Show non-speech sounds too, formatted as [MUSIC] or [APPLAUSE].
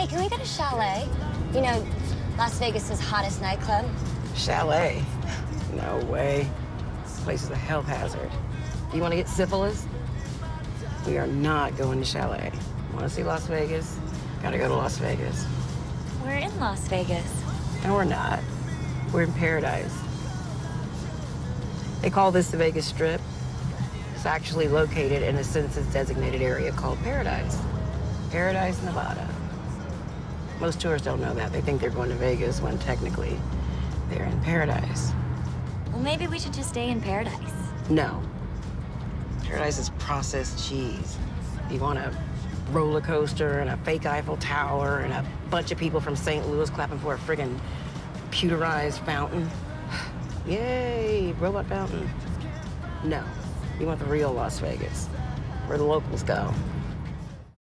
Hey, can we go to Chalet? You know, Las Vegas's hottest nightclub. Chalet? No way. This place is a health hazard. Do you want to get syphilis? We are not going to Chalet. Want to see Las Vegas? Gotta go to Las Vegas. We're in Las Vegas. No, we're not. We're in paradise. They call this the Vegas Strip. It's actually located in a census-designated area called Paradise. Paradise, Nevada. Most tourists don't know that. They think they're going to Vegas when technically they're in paradise. Well, maybe we should just stay in paradise. No. Paradise is processed cheese. You want a roller coaster and a fake Eiffel Tower and a bunch of people from St. Louis clapping for a friggin' pewterized fountain. [SIGHS] Yay, robot fountain. No. You want the real Las Vegas, where the locals go.